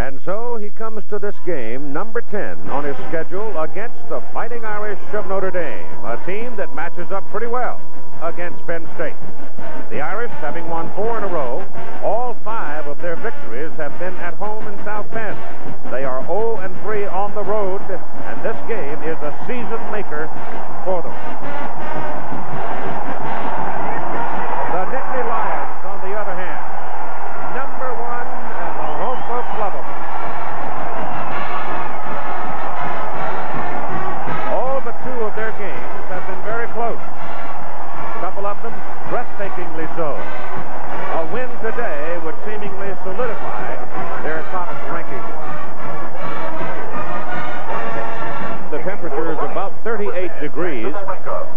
And so he comes to this game, number 10 on his schedule, against the Fighting Irish of Notre Dame, a team that matches up pretty well against Penn State. The Irish, having won four in a row, all five of their victories have been at home in South Bend. They are 0 and 3 on the road, and this game is a season maker for them. Degrees,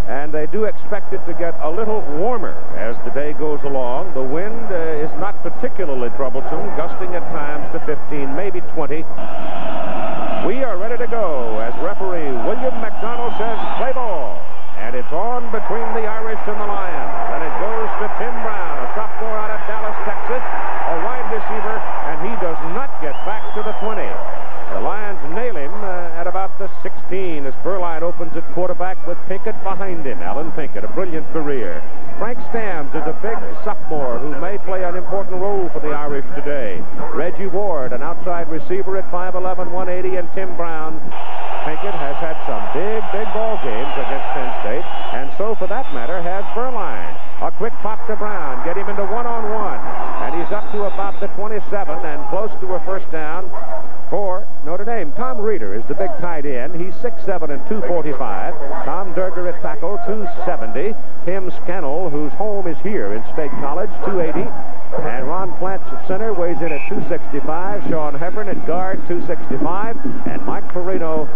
and they do expect it to get a little warmer as the day goes along. The wind uh, is not particularly troublesome, gusting at times to 15, maybe 20. We are ready to go as referee William McDonald says play ball. And it's on between the Irish and the Lions. And it goes to Tim Brown, a sophomore out of Dallas, Texas, a wide receiver, and he does not get back to the 20. The Lions nail him uh, at about the 16 as Beuerlein opens at quarterback with Pinkett behind him. Allen Pinkett, a brilliant career. Frank Stams is a big sophomore who may play an important role for the Irish today. Reggie Ward, an outside receiver at 5'11", 180, and Tim Brown. Pinkett has had some big, big ball games against Penn State, and so, for that matter, has Beuerlein. A quick pop to Brown, get him into one-on-one, and he's up to about the 27 and close to a first down for Notre Dame. Tom Rehder is the big tight end. He's 6'7 and 245. Tom Doerger at tackle, 270. Tim Scannell, whose home is here in State College, 280. And Ron Plantz at center weighs in at 265. Sean Heffern at guard, 265. And Mike Perrino.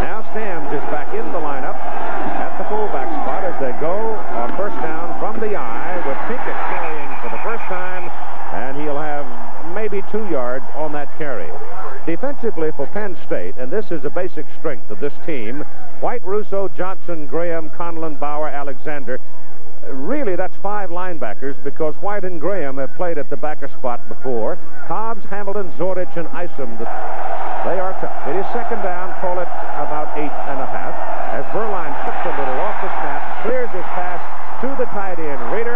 Now Stams is back in the lineup at the fullback spot as they go on first down from the Pinkett carrying for the first time. And he'll have maybe two yards on that carry. Defensively for Penn State, and this is a basic strength of this team, White, Russo, Johnson, Graham, Conlan, Bauer, Alexander, really that's five linebackers because White and Graham have played at the backer spot before. Cobbs, Hamilton, Zordich, and Isom, they are tough. It is second down, call it about eight and a half, as Beuerlein slips a little off the snap, clears his pass to the tight end, Rehder, and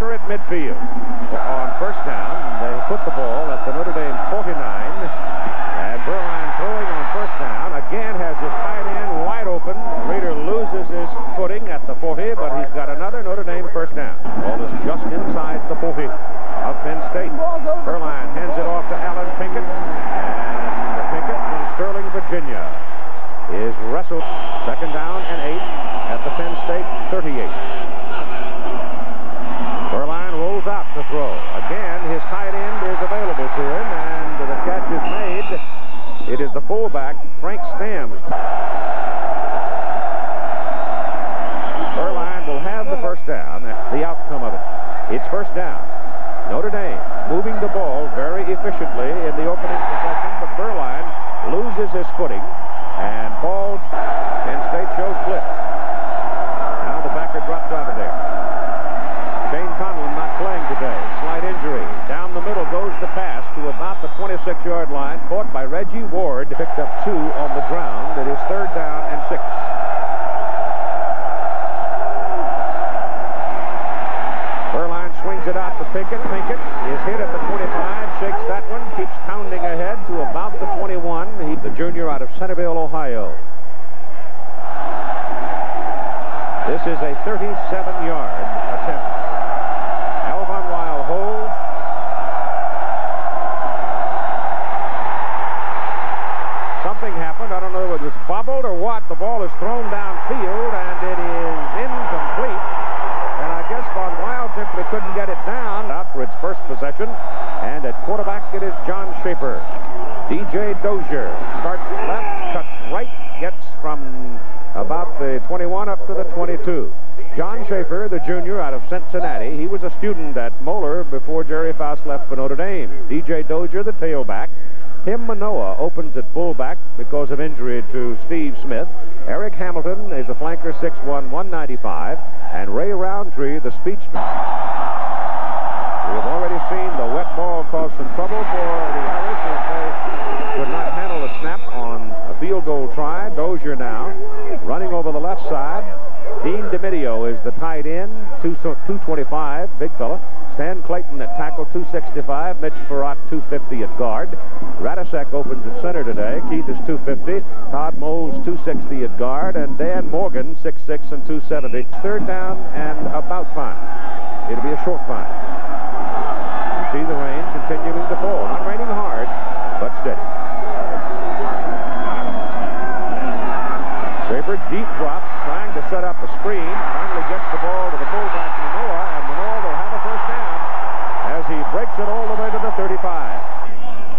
are at midfield. On first down, they put the ball at the Notre Dame 49, and Beuerlein throwing on first down, again has his tight end wide open. Rehder loses his footing at the 40, but he's got another Notre Dame first down. Ball is just inside the 40 of Penn State. Beuerlein hands it off to Allen Pinkett, and Pinkett from Sterling, Virginia is wrestled second down and eight at the Penn State 38. Beuerlein rolls out to throw. Again, his tight end is available to him, and the catch is made. It is the fullback, two. John Shaffer, the junior out of Cincinnati, he was a student at Moeller before Gerry Faust left for Notre Dame. D.J. Dozier, the tailback. Tim Manoa opens at fullback because of injury to Steve Smith. Eric Hamilton is a flanker, 6'1", 195. And Ray Roundtree, the speedster. We have already seen the wet ball cause some trouble for the Irish as they could not handle the snap on a field goal try. Dozier now running over the left side. Dean DiMidio is the tight end, 225, big fella. Stan Clayton at tackle, 265. Mitch Frerotte, 250 at guard. Radecic opens at center today. Keith is 250. Todd Moules, 260 at guard. And Dan Morgan, 6'6 and 270. Third down and about five. It'll be a short five. You see the rain continuing to fall. Not raining hard, but steady. Shaffer deep drop, trying to set up a screen. Finally gets the ball to the fullback Manoa, and Manoa will have a first down as he breaks it all the way to the 35.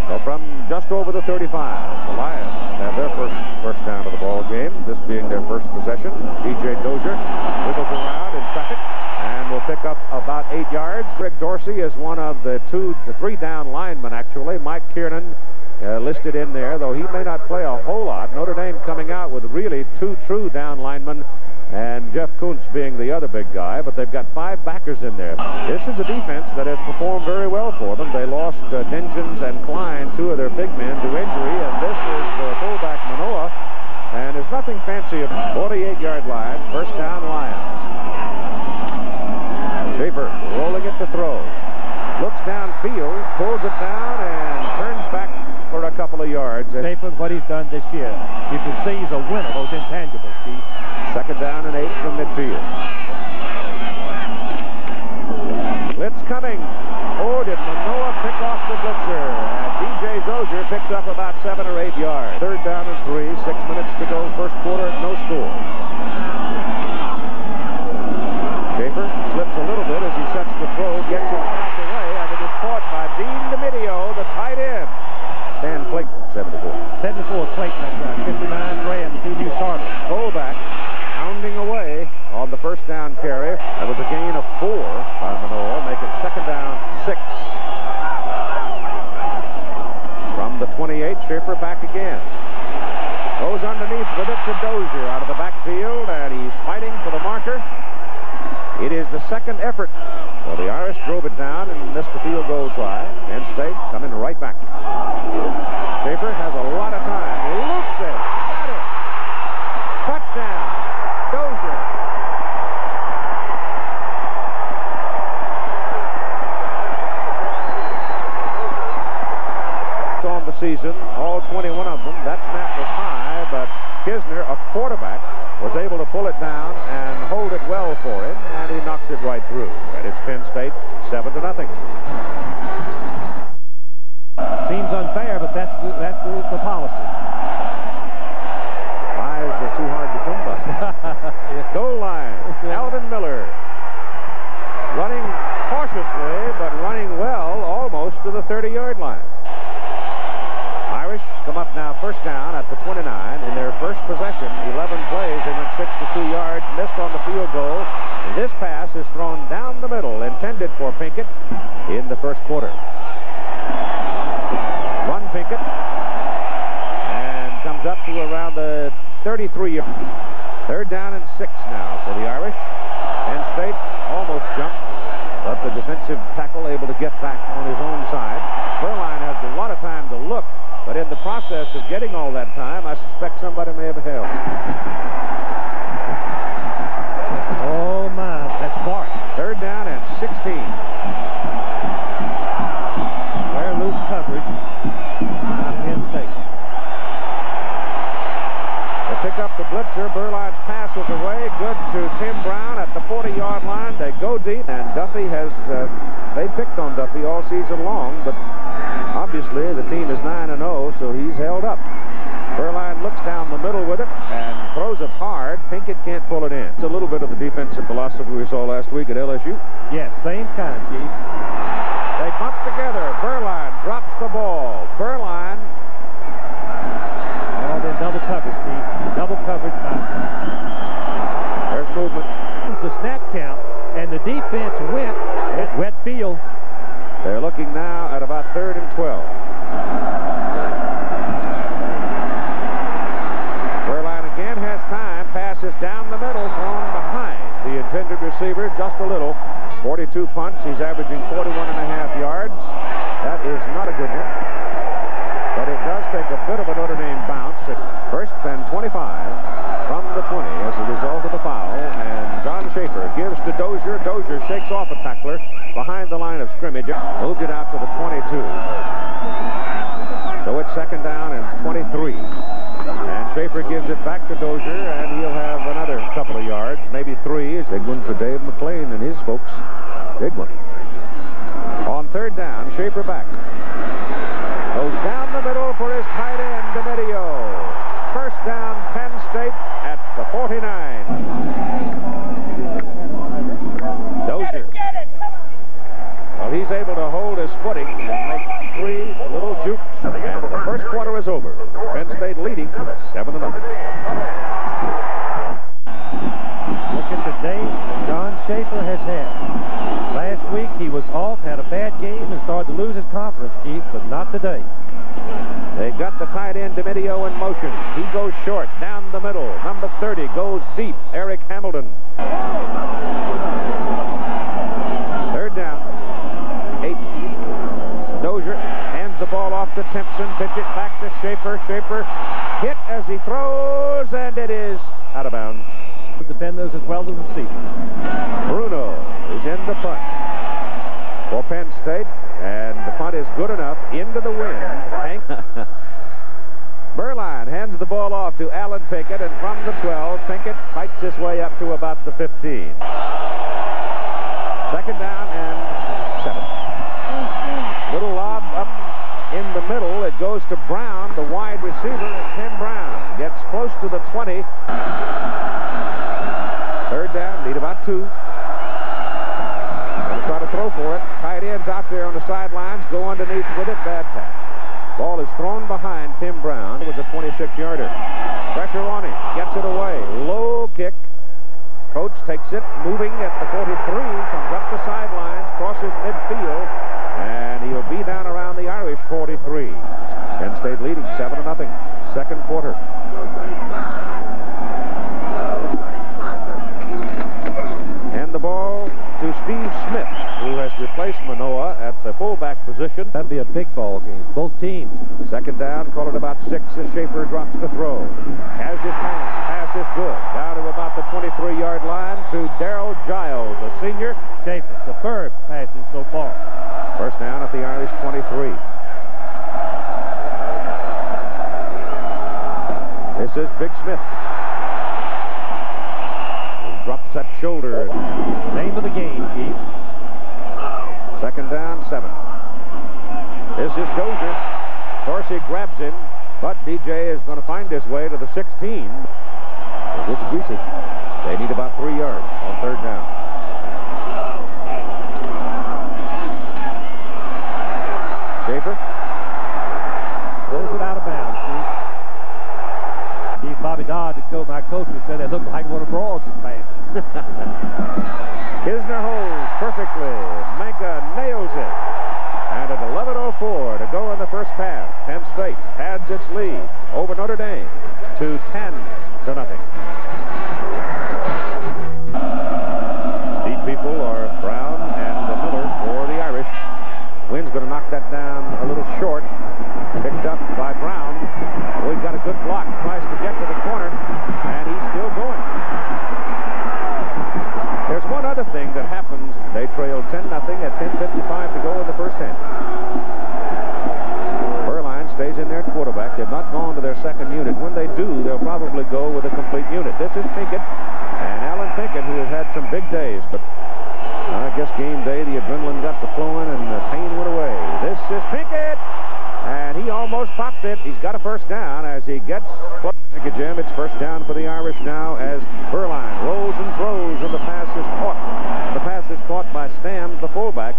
So from just over the 35, the Lions have their first first down of the ball game. This being their first possession. DJ Dozier wiggles around in second and will pick up about eight yards. Dorsey is one of the two, the three down linemen actually. Mike Kiernan uh, listed in there, though he may not play a whole lot. Notre Dame coming out with really two true down linemen and Jeff Kuntz being the other big guy, but they've got five backers in there. This is a defense that has performed very well for them. They lost uh, and Klein, two of their big men, to injury, and this is the fullback Manoa, and there's nothing fancy at 48-yard line, first down Lions. Shaffer rolling it to throw. Looks downfield, pulls it down, and turns back for a couple of yards. Shaffer, what he's done this year, you can see he's a winner, those intangibles, Keith. Second down and eight from midfield. Blitz coming. Oh, did Manoa pick off the blitzer? And DJ Dozier picks up about seven or eight yards. Third down and three. Six minutes to go. First quarter. No score. Shaffer slips a little bit as he sets the throw. Gets it out the way. And it is caught by Dean DiMidio, the tight end. Stan Clayton, 74. 74 Clayton, that's right. 59 Graham, T.D. Sarver. Fullback pounding away on the first down carry. That was a gain of four by Manoa, make it second down, six. From the 28, Shaffer back again. Goes underneath with it to Dozier out of the backfield, and he's fighting for the marker. It is the second effort. Well, the Irish drove it down and missed the field goal try. Penn State coming right back. Shaffer has a lot of time. Loops it. Got it. Touchdown. Dozier. On the season, all 21 of them. That snap was high, but Knizner, a quarterback, was able to pull it down and hold it well for him, and he knocks it right through. And it's Penn State, seven to nothing. Seems unfair, but that's the, that's the, the policy. Fives are too hard to come by. Goal line, Alvin Miller. Running cautiously, but running well, almost to the 30-yard line. Irish come up now first down at the 29 in their first possession. 11 plays, they went 62 yards, missed on the field goal. This pass is thrown down the middle, intended for Pinkett in the first quarter. Run Pinkett, and comes up to around the 33 yard. Third down and six now for the Irish. Penn State almost jumped, but the defensive tackle able to get back on his own side. Beuerlein has a lot of time to look, but in the process of getting all that time, I suspect somebody may have held. Oh, my. That's Bart. Third down and 16. Very loose coverage by Penn State. They pick up the blitzer. Beuerlein's pass is away. Good to Tim Brown at the 40-yard line. They go deep, and Duffy has, uh, they picked on Duffy all season long, but obviously the team is 9-0, so he's held up. Beuerlein looks down the middle with it and throws it hard. Pinkett can't pull it in. It's a little bit of the defensive philosophy we saw last week at LSU. Yes, same kind, Keith. They bump together. Beuerlein drops the ball. Beuerlein Oh, they're double coverage, Keith. Double coverage by There's movement. the snap count, and the defense went at wet field. They're looking now at about third and 12. Beuerlein again has time. Passes down the middle, thrown behind the intended receiver just a little. 42 punts. He's averaging 41 and a half yards. That is not a good one. But it does take a bit of a Notre Dame bounce. At first and 25 from the 20 as a result of the foul. And Don Shaffer gives to Dozier. Dozier shakes off a tackler behind the line of scrimmage. Moved it out to the 22. So it's second down and 23. And Shaffer gives it back to Dozier, and he'll have another couple of yards, maybe three. Big one for Dave McLean and his folks. Big one. On third down, Shaffer back. Goes down the middle for his tight end, DiMidio. First down, Penn State at the 49. Dozier. Well, he's able to hold his footing and make three little jukes, and the first quarter is over. Penn State leading 7 to nothing. Look at the day Don Shaffer has had. Last week he was off, had a bad game, and started to lose his confidence, Chief, but not today. They got the tight end DiMidio in motion. He goes short, down the middle. Number 30 goes deep. Eric Hamilton. Third down. Eight. Dozier hands the ball off to Timpson. Pitch it back to Shaffer. Shaffer hit as he throws, and it is out of bounds. Defend those as well as receive. Bruno is in the punt for Penn State, and the punt is good enough into the wind. Beuerlein hands the ball off to Allen Pinkett, and from the 12, Pinkett fights his way up to about the 15. Second down and seven. Little lob up in the middle. It goes to Brown, the wide receiver, Tim Brown gets close to the 20. Third down, need about two. Gonna try to throw for it. Ends out there on the sidelines, go underneath with it, bad pass. Ball is thrown behind Tim Brown. It was a 26-yarder. Pressure on him, gets it away. Low kick. Coach takes it, moving at the 43, comes up the sidelines, crosses midfield, and he'll be down around the Irish 43. Penn State leading 7 to nothing. Second quarter. And the ball to Steve Smith, replaced Manoa at the fullback position. That'd be a big ball game. Both teams. Second down, call it about six as Shaffer drops the throw. Has his man. Pass is good. Down to about the 23-yard line to Daryl Giles, a senior. Shaffer, superb passing so far. First down at the Irish 23. This is Big Smith. Drops that shoulder. Name of the game, Chief. Second down, seven. This is Dozier. Dorsey grabs him, but DJ is going to find his way to the 16. It's greasy. They need about three yards on third down. Shaffer. Throws it out of bounds. Chief Bobby Dodd, the coach, my coach, would say that looked like one of Broad's pass. Knizner holds perfectly. Manca nails it. And at 11.04 to go in the first half, Penn State pads its lead over Notre Dame to 10 to nothing. Deep people are Brown and Miller for the Irish. Wynn's going to knock that down a little short. Picked up by Brown. He's got a good block. Tries to get to the corner, and he's still going. There's one other thing that happens. They trail 10 nothing at 10.55 to go in the first half. Beuerlein stays in there at quarterback. They've not gone to their second unit. When they do, they'll probably go with a complete unit. This is Pinkett and Allen Pinkett, who has had some big days, but I guess game day, the adrenaline got to flowing and the pain went away. This is Pinkett, and he almost popped it. He's got a first down as he gets you, Jim. It's first down for the Irish now as Beuerlein rolls and throws, and the pass is caught. The pass is caught by Stams, the fullback.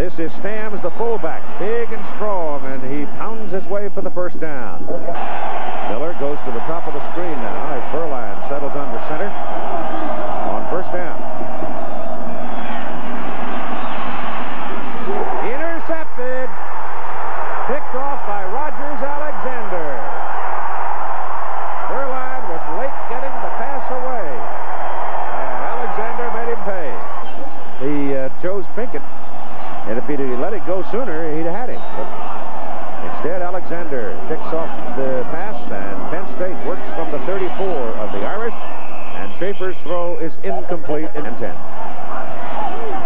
This is Stams, the fullback, big and strong, and he pounds his way for the first down. Miller goes to the top of the screen now as Beuerlein settles under center on first down. Intercepted. Picked off by Rogers Alexander. Beuerlein was late getting the pass away. And Alexander made him pay. He uh, chose Pinkett. And if he'd let it go sooner, he'd have had him. But Instead, Alexander picks off the pass, and Penn State works from the 34 of the Irish, and Shaffer's throw is incomplete and 10.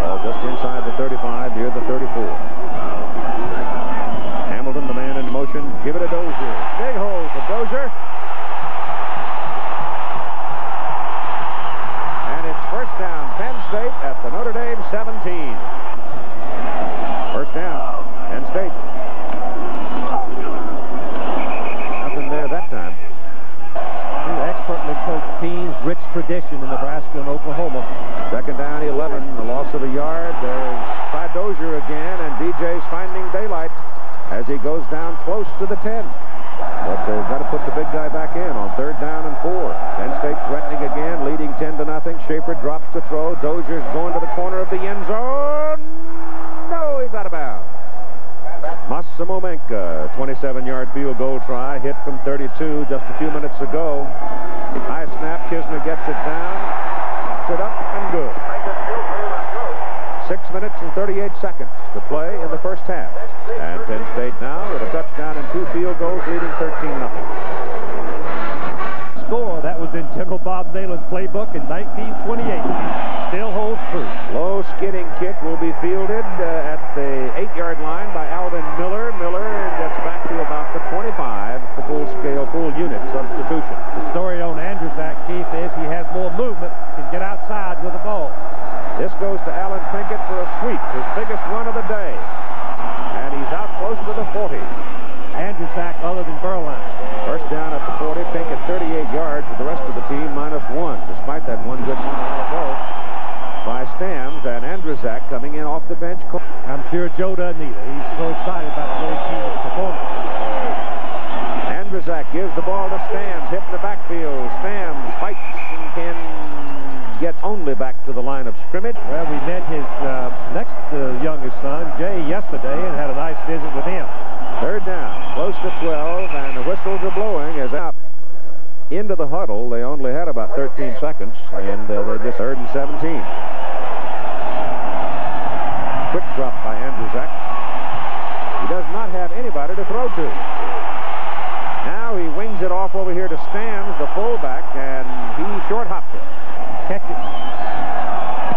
Ball just inside the 35, near the 34. Hamilton, the man in motion, give it a Dozier. Big hole for Dozier. And it's first down, Penn State at the Notre Dame 17. First down, Penn State. Nothing there that time. Two expertly coached teams, rich tradition in Nebraska and Oklahoma. Second down, 11, the loss of a yard. There's Ty Dozier again, and DJ's finding daylight as he goes down close to the 10. But they've got to put the big guy back in on third down and four. Penn State threatening again, leading 10 to nothing. Shaffer drops the throw. Dozier's going to the corner of the end zone. No, he's out of bounds. Massimo Manca, 27-yard field goal try, hit from 32 just a few minutes ago. High snap, Knizner gets it down, it up, and good. Six minutes and 38 seconds to play in the first half. And Penn State now with a touchdown and two field goals leading 13 nothing. Score that was in General Bob Neyland's playbook in 1928. Still holds true. Low skidding kick will be fielded uh, at the eight-yard line by Alvin Miller. Miller gets back to about the 25 for full-scale, full unit substitution. The story on Andrysiak, Keith, is he has more movement, can get outside with the ball. This goes to Allen Pinkett for a sweep, his biggest run of the day. And he's out close to the 40. Andrysiak other than Beuerlein. First down at the 40, Pinkett 38 yards with the rest of the team minus one, despite that one good one a while ago by Stams and Andrysiak coming in off the bench. I'm sure Joe doesn't either. He's so excited about the way team's performing. Andrysiak gives the ball to Stams, hit in the backfield. Stams fights and can get only back to the line of scrimmage. Well, we met his uh, next uh, youngest son, Jay, yesterday and had a nice visit with him. Third down, close to 12, and the whistles are blowing as out into the huddle. They only had about 13 seconds, and uh, they just third and 17. Quick drop by Andrew Andrysiak. He does not have anybody to throw to. Now he wings it off over here to Stams, the fullback, and he short hopped it. Catch it.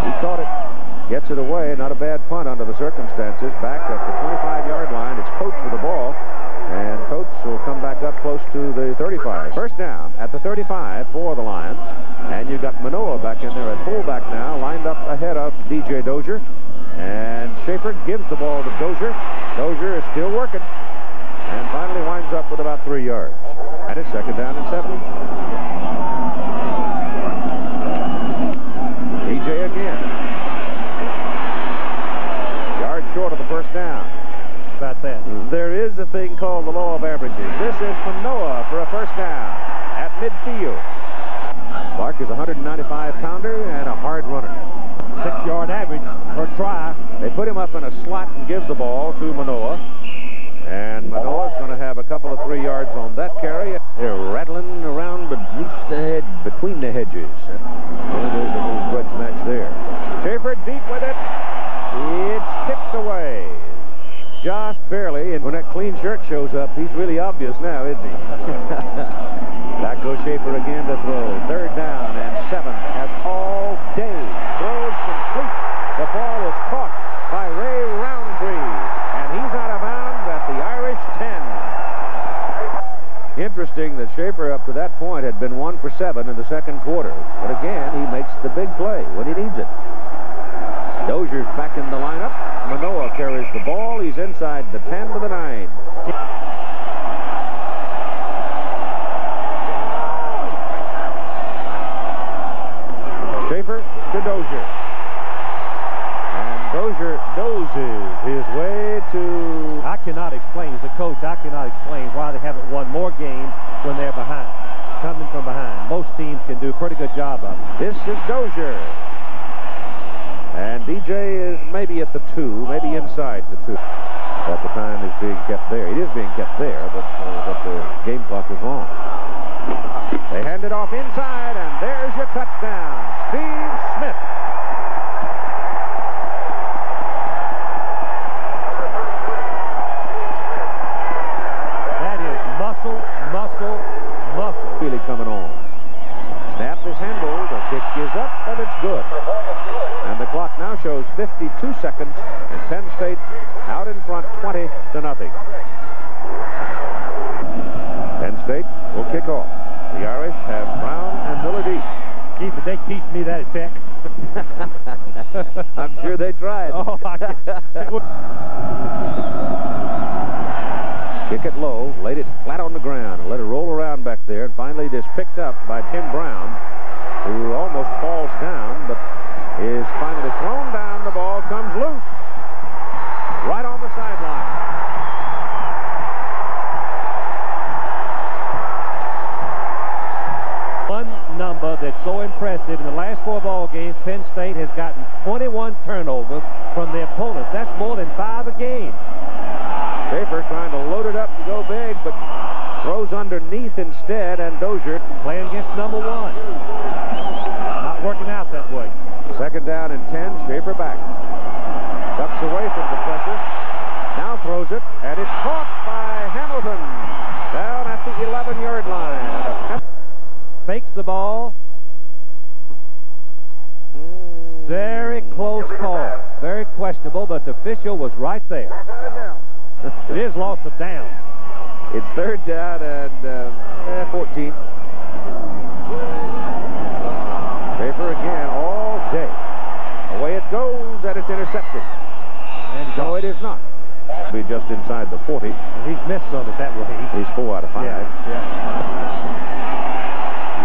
He caught it, gets it away. Not a bad punt under the circumstances. Back at the 25-yard line. With the ball. And Coates will come back up close to the 35. First down at the 35 for the Lions. And you've got Manoa back in there at fullback now, lined up ahead of DJ Dozier. And Shaffer gives the ball to Dozier. Dozier is still working. And finally winds up with about three yards. And it's second down and seven. DJ again. Yard short of the first down. About that. There is a thing called the law of averages. This is Manoa for a first down at midfield. Clark is a 195-pounder and a hard runner. Six-yard average per try. They put him up in a slot and give the ball to Manoa. And Manoa's going to have a couple of three yards on that carry. They're rattling around beneath the head, between the hedges. And there's a little grudge match there. Shaffer deep with it. It's tipped away. Just barely, and when that clean shirt shows up, he's really obvious now, isn't he? Back goes Shaffer again to throw. Third down and seven as all day. Throws complete. The ball is caught by Ray Roundtree, and he's out of bounds at the Irish 10. Interesting that Shaffer up to that point had been one for seven in the second quarter. But again, he makes the big play when he needs it. Dozier's back in the lineup. Manoa carries the ball. He's inside the 10 to the 9. Shaffer to Dozier. And Dozier dozes his way to... I cannot explain, as a coach, I cannot explain why they haven't won more games when they're behind, coming from behind. Most teams can do a pretty good job of it. This is Dozier. DJ is maybe at the two, maybe inside the two. But the time is being kept there. It is being kept there, but, uh, but the game clock is wrong. They hand it off inside, and there's your touchdown. Steve Smith. That is muscle, muscle, muscle. Really coming on. Snap is handled. The kick is up, and it's good. Penn State out in front 20 to nothing. Penn State will kick off. The Irish have Brown and Miller deep. Keith, did they teach me that at I'm sure they tried. Oh, Kick it low, laid it flat on the ground, and let it roll around back there, and finally it is picked up by Tim Brown, who almost falls down, but is finally thrown down. The ball comes loose, right on the sideline. one number that's so impressive in the last four ball games, Penn State has gotten 21 turnovers from their opponents. That's more than five a game. Shaffer trying to load it up to go big, but throws underneath instead, and Dozier Playing against number one. Not working out that way. Second down and 10, Shaffer back. Ducks away from the pressure. Now throws it, and it's caught by Hamilton down at the 11-yard line. Fakes the ball. Very close call. Very questionable, but the official was right there. It is loss of down. It's third down and uh, eh, 14. Shaffer again all day. Away it goes, and it's intercepted. And No, it is not. Be just inside the 40. He's missed on it that way. He's four out of five. Yeah, yeah.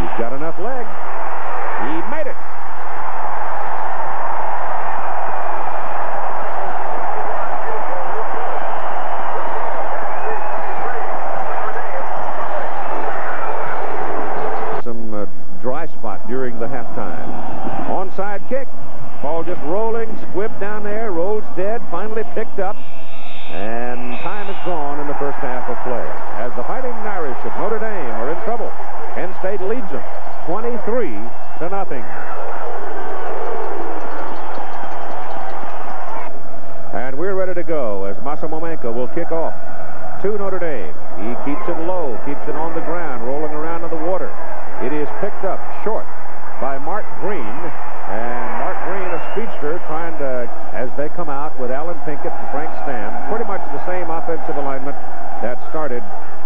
He's got enough leg. He made it. Some uh, dry spot during the halftime. Onside kick. Ball just rolling, squibbed down there, rolls dead, finally picked up. And time is gone in the first half of play. As the Fighting Irish of Notre Dame are in trouble, Penn State leads them 23 to nothing. And we're ready to go as Massimo Manca will kick off to Notre Dame. He keeps it low, keeps it on the ground, rolling around in the water. It is picked up short by Mark Green. And Mark Green, a speedster, trying to, as they come out with Allen Pinkett and Frank Stam, pretty much the same offensive alignment that started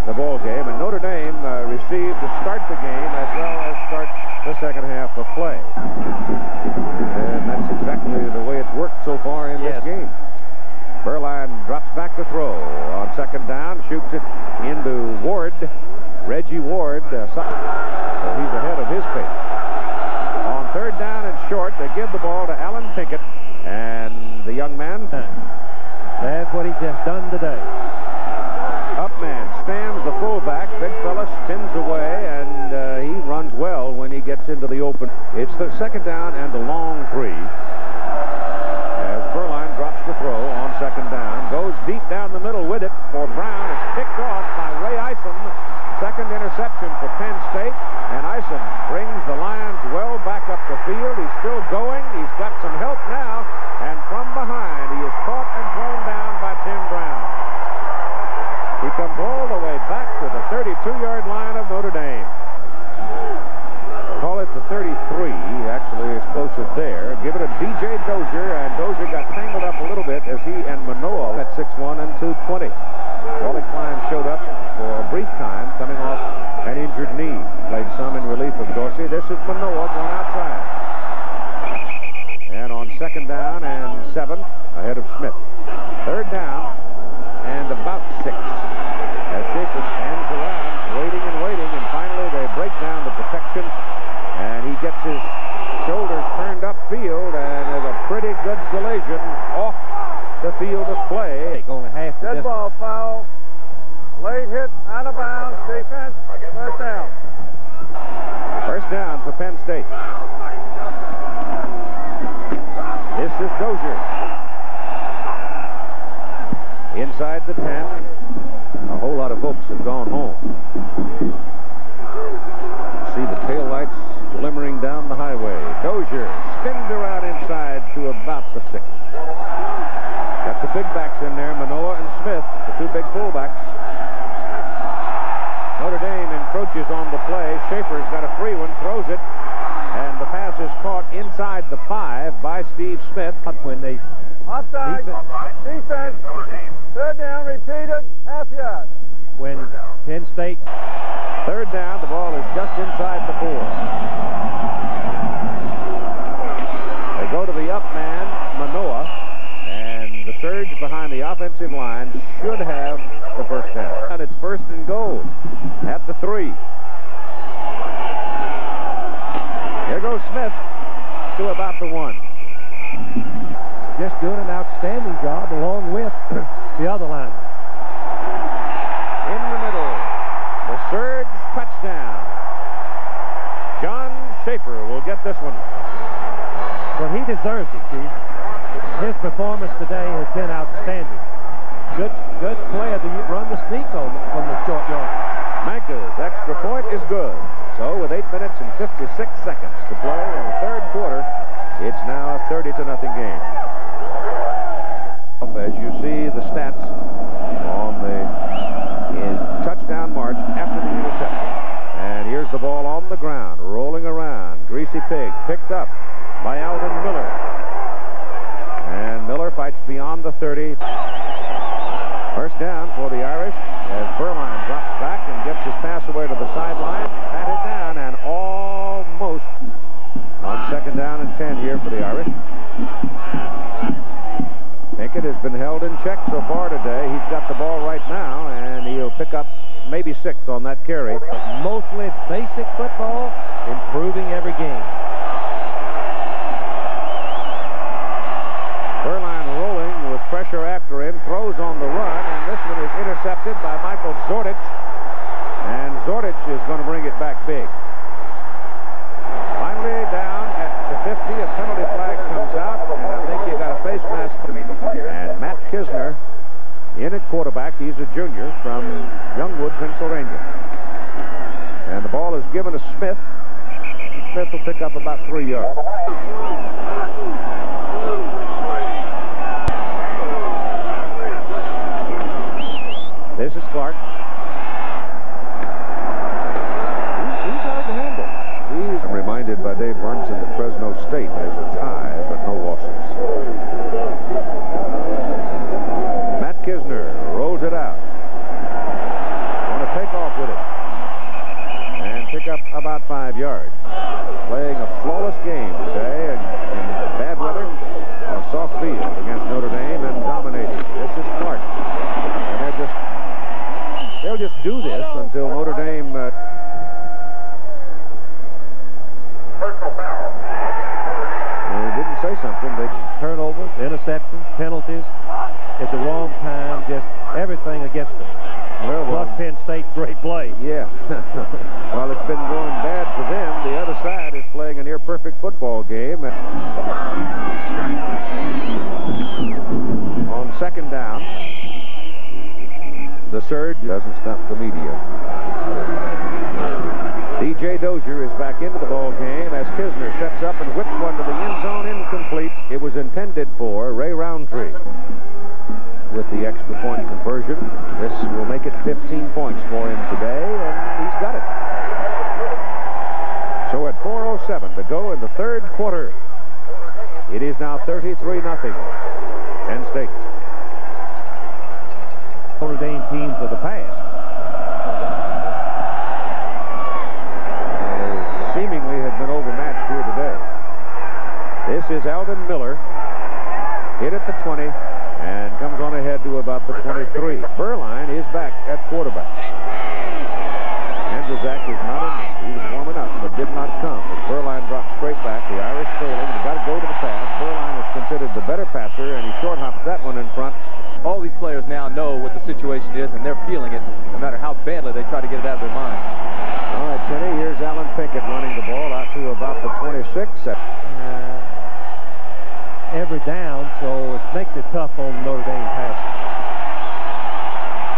the ball game. And Notre Dame uh, received to start the game as well as start the second half of play. And that's exactly the way it's worked so far in Yes. this game. Beuerlein drops back to throw on second down, shoots it into Ward. So he's ahead of his pace. On third down and short, they give the ball to Allen Pinkett, and the young man, That's what he just done today. up man, stands the fullback. Big fella spins away, and uh, he runs well when he gets into the open. It's the second down and the long three. As Beuerlein drops the throw on second down, goes deep down the middle with it for Brown. It's picked off by Ray Isom. Second interception for Penn State, and Isom brings the Lions well back up the field. He's still going. He's got some help now, and from behind, he is caught and thrown down by Tim Brown. He comes all the way back to the 32-yard line of Notre Dame. Call it the 33. Actually, explosive there. Give it to D.J. Dozier, and Dozier got tangled up a little bit as he and Manoa at 6'1 and 220. Wally Kleine showed up for a brief time, coming off an injured knee. Played some in relief of Dorsey. This is Manoa going outside. And on second down and seven, ahead of Smith. Third down and about six. As Shaffer stands around, waiting and waiting, and finally they break down the protection, and he gets his shoulders turned upfield, and there's a pretty good collision off the field of play. Take only half the Dead distance. ball foul. Late hit, out of bounds, defense, first down. First down for Penn State. This is Dozier. Inside the 10. A whole lot of folks have gone home. See the tail lights glimmering down the highway. Dozier spins around inside to about the six. Got the big backs in there, Manoa and Smith, the two big fullbacks. Notre Dame encroaches on the play. Shaffer's got a free one, throws it, and the pass is caught inside the five by Steve Smith. When they Offside. Defense. Third down repeated. Half yard. When Penn State Third down, the ball is just inside the four. They go to the up man, Manoa, and the surge behind the offensive line should have the first down. And it's first and goal at the three. Smith to about the one. just doing an outstanding job along with the other line. In the middle, the surge touchdown. John Shaffer will get this one. Well, he deserves it, Chief. His performance today has been outstanding. Good, good play to run the sneak on from the short yard. Manca's extra point is good. So with 8 minutes and 56 seconds to play in the third quarter, it's now a 30 to nothing game. As you see the stats on the touchdown march after the interception. And here's the ball on the ground, rolling around. Greasy Pig picked up by Alvin Miller. And Miller fights beyond the 30. First down for the Irish as Beuerlein drops back and gets his pass away to the sideline. Batted down and almost on second down and 10 here for the Irish. Pinkett has been held in check so far today. He's got the ball right now, and he'll pick up maybe six on that carry. But mostly basic football, improving every game. Beuerlein rolling with pressure after him, throws on the run, and this one is intercepted by Michael Zordich. And Zordich is going to bring it back big. Finally down at the 50, a penalty flag comes out, and I think you got a face mask. And Matt Knizner in at quarterback. He's a junior from Youngwood, Pennsylvania. And the ball is given to Smith. Smith will pick up about three yards. This is Clark. He's, hard to handle. He's I'm reminded by Dave Burnson that Fresno State has a tie, but no losses. Matt Knizner rolls it out. Want to take off with it. And pick up about five yards. Playing a flawless game today in, in bad weather on a soft field against Notre Dame and dominating. This is Clark. And they're just they'll just do this until Notre Dame uh, didn't say something. They Turnovers, interceptions, penalties at the wrong time, just everything against them. well Penn State, great play. yeah. While it's been going bad for them, the other side is playing a near perfect football game. On second down, the surge doesn't stop the media. DJ Dozier is back into the ball game as Knizner sets up and whips one to the end zone incomplete. It was intended for Ray Roundtree. With the extra point conversion, this will make it 15 points for him today, and he's got it. So at 4.07 to go in the third quarter, it is now 33-0. Penn State. Notre Dame teams of the past. seemingly have been overmatched here today. This is Alvin Miller. Hit at the 20 and comes on ahead to about the 23. Beuerlein is back at quarterback. Andrysiak is not in. He was warming up, but did not come. As Beuerlein drops straight back, the Irish trailing. They got to go to the pass. Beuerlein is considered the better passer, and he short hops that one in front. All these players now know what the situation is, and they're feeling it, no matter how badly they try to get it out of their minds. All right, Kenny, here's Allen Pinkett running the ball out to about the 26. Every down, so it makes it tough on Notre Dame passing.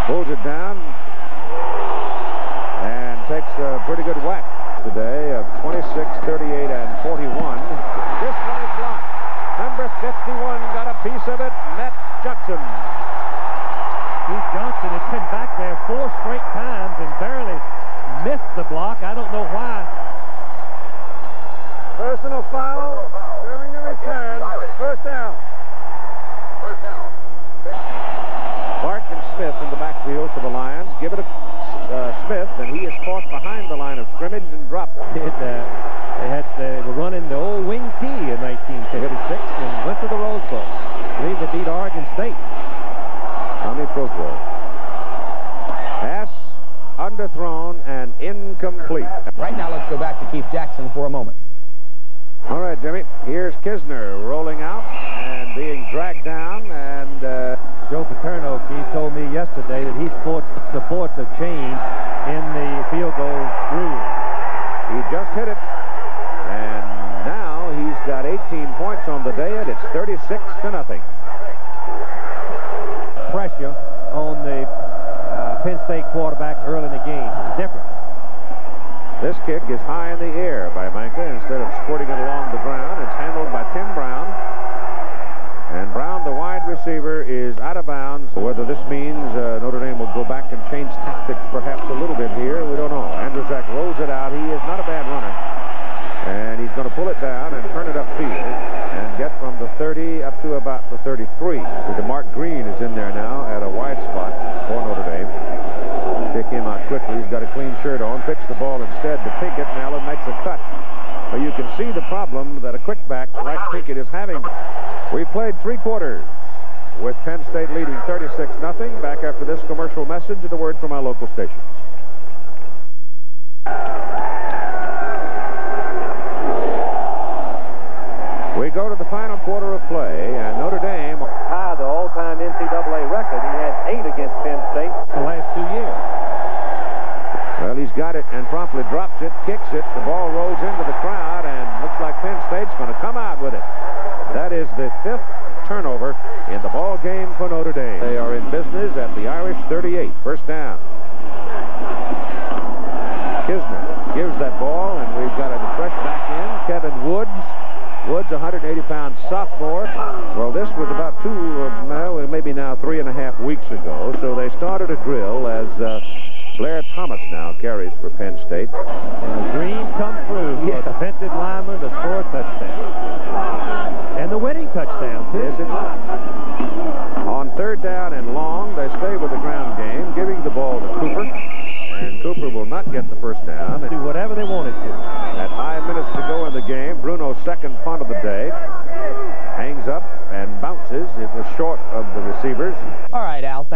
Pulls it down and takes a pretty good whack today of 26, 38, and 41. This one is blocked. Number 51 got a piece of it. Matt Johnson. Steve Johnson has been back there four straight times and barely missed the block. I don't know why. Personal foul during the return. First down. First down. Mark and Smith in the backfield for the Lions. Give it to uh, Smith, and he is caught behind the line of scrimmage and dropped. It, uh, they had they were running the old wing T in 1956 and went to the Rose Bowl. Believe they beat Oregon State. Tommy Procro. Pass underthrown and incomplete. Right now, let's go back to Keith Jackson for a moment. All right, Jimmy. Here's Knizner rolling out and being dragged down. And uh, Joe Paterno, he told me yesterday that he supports, supports a change in the field goal rule. he just hit it. And now he's got 18 points on the day, and it's 36 to nothing. Pressure on the uh, Penn State quarterback early in the game. This kick is high in the air by Manca instead of squirting it along the ground. It's handled by Tim Brown. And Brown, the wide receiver, is out of bounds. Whether this means uh, Notre Dame will go back and change tactics perhaps a little bit here, we don't know. Andrysiak rolls it out. He is not a bad runner. And he's going to pull it down and turn it upfield and get from the 30 up to about the 33. So Mark Green is in there now at a wide spot for Notre Dame. Kick him out quickly. He's got a clean shirt on. picks the ball instead to Pinkett. And Allen makes a cut. But you can see the problem that a quick back like Pinkett is having. We played three quarters with Penn State leading 36-0. Back after this commercial message and a word from our local stations. We go to the final quarter of play, and Notre Dame Tie the all-time NCAA record. He had eight against Penn State the last two years. Got it and promptly drops it, kicks it. The ball rolls into the crowd, and looks like Penn State's going to come out with it. That is the fifth turnover in the ball game for Notre Dame. They are in business at the Irish 38. First down. Knizner gives that ball, and we've got a fresh back in. Kevin Woods. Woods, 180-pound sophomore. Well, this was about two, uh, maybe now three and a half weeks ago. So they started a drill as uh, Blair Thomas now carries for Penn State. And a green come through for a defensive lineman to score a touchdown. And the winning touchdown, too. Yes, it was. On third down and long, they stay with the ground game, giving the ball to Cooper. And Cooper will not get the first down. Do whatever they wanted to. At five minutes to go in the game, Bruno's second punt of the day hangs up and bounces. It was short of the receivers.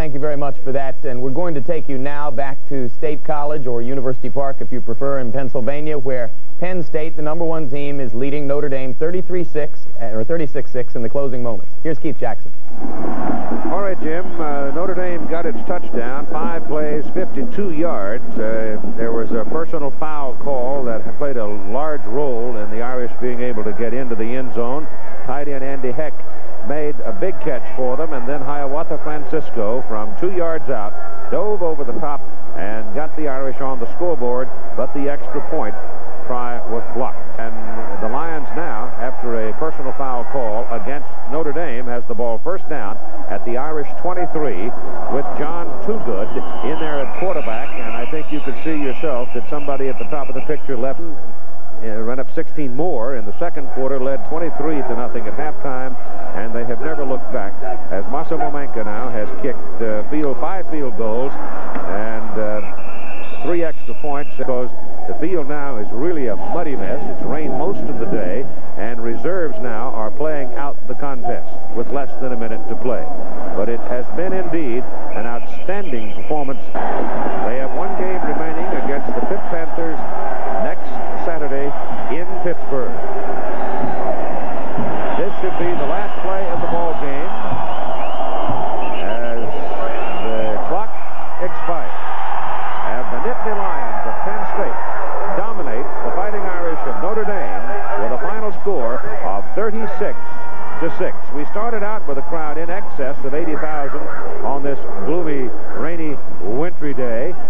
Thank you very much for that. And we're going to take you now back to State College or University Park, if you prefer, in Pennsylvania, where Penn State, the number one team, is leading Notre Dame 33-6 or 36-6 in the closing moments. Here's Keith Jackson. All right, Jim. Uh, Notre Dame got its touchdown. Five plays, 52 yards. Uh, there was a personal foul call that played a large role in the Irish being able to get into the end zone. Tight end Andy Heck made a big catch for them, and then Hiawatha Francisco from two yards out dove over the top and got the Irish on the scoreboard, but the extra point try was blocked. And the Lions now, after a personal foul call against Notre Dame, has the ball first down at the Irish 23 with John Toogood in there at quarterback. And I think you could see yourself that somebody at the top of the picture left ran up 16 more in the second quarter, led 23 to nothing at halftime, and they have never looked back. As Massimo Manca now has kicked uh, field five field goals and uh, three extra points because the field now is really a muddy mess. It's rained most of the day, and reserves now are playing out the contest with less than a minute to play. But it has been indeed an outstanding performance. They have one game remaining against the Pitt Panthers in Pittsburgh. This should be the last play of the ball game as the clock expires. And the Nittany Lions of Penn State dominate the Fighting Irish of Notre Dame with a final score of 36 to 6. We started out with a crowd in excess of 80,000 on this gloomy, rainy, wintry day.